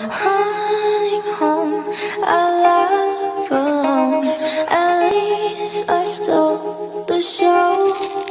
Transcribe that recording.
Running home, I laugh alone. At least I stole the show.